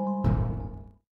you